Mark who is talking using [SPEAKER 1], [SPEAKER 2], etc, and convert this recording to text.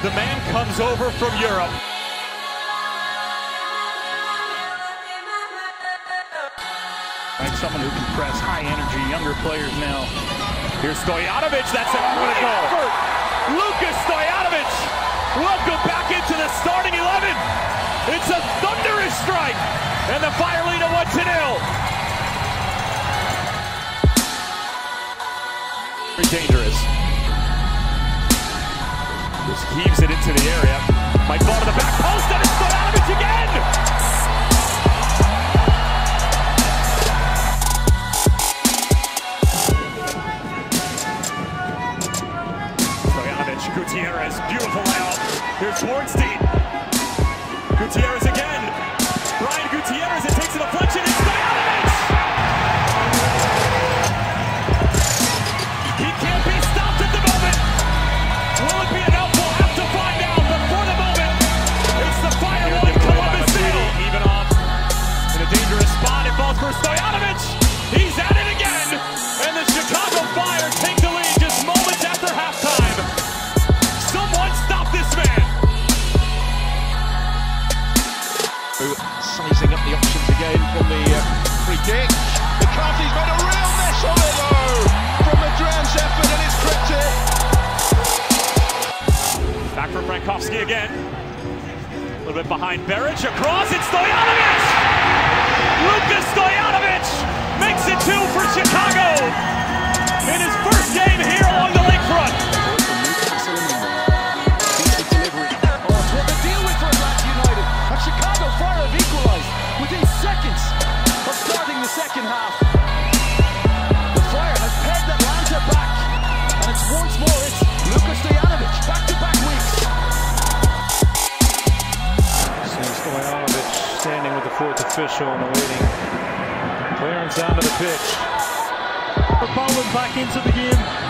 [SPEAKER 1] The man comes over from Europe.
[SPEAKER 2] Like someone who can press high energy, younger players now.
[SPEAKER 1] Here's Stojanovic. That's a what a goal. Lucas Stojanovic. Welcome back into the starting 11. It's a thunderous strike. And the Fire lead at 1 to 0. Very dangerous. Just heaves it into the area. Might fall to the back post, and it's Stojanovic again! Stojanovic, Gutierrez, beautiful layout. Here's Schwartzstein. For Stojanovic. He's at it again. And the Chicago Fire take the lead just moments after halftime. Someone stop this man.
[SPEAKER 3] Sizing up the options again from the uh, free kick. McCarthy's made a real mess of it though from Medrán's effort and it's crept it.
[SPEAKER 1] Back for Frankowski again. A little bit behind Beric. Across, it's Stojanovic! Fourth official in
[SPEAKER 4] and
[SPEAKER 5] awaiting clearance onto the pitch. Poland back into the game.